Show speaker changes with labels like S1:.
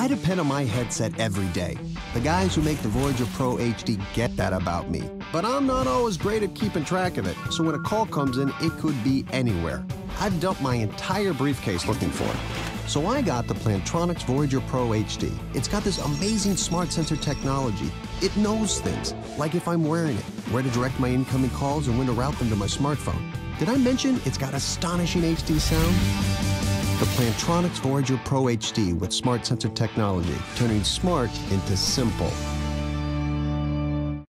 S1: I depend on my headset every day. The guys who make the Voyager Pro HD get that about me. But I'm not always great at keeping track of it, so when a call comes in, it could be anywhere. I've dumped my entire briefcase looking for it. So I got the Plantronics Voyager Pro HD. It's got this amazing smart sensor technology. It knows things, like if I'm wearing it, where to direct my incoming calls and when to route them to my smartphone. Did I mention it's got astonishing HD sound? The Plantronics Voyager Pro HD with smart sensor technology, turning smart into simple.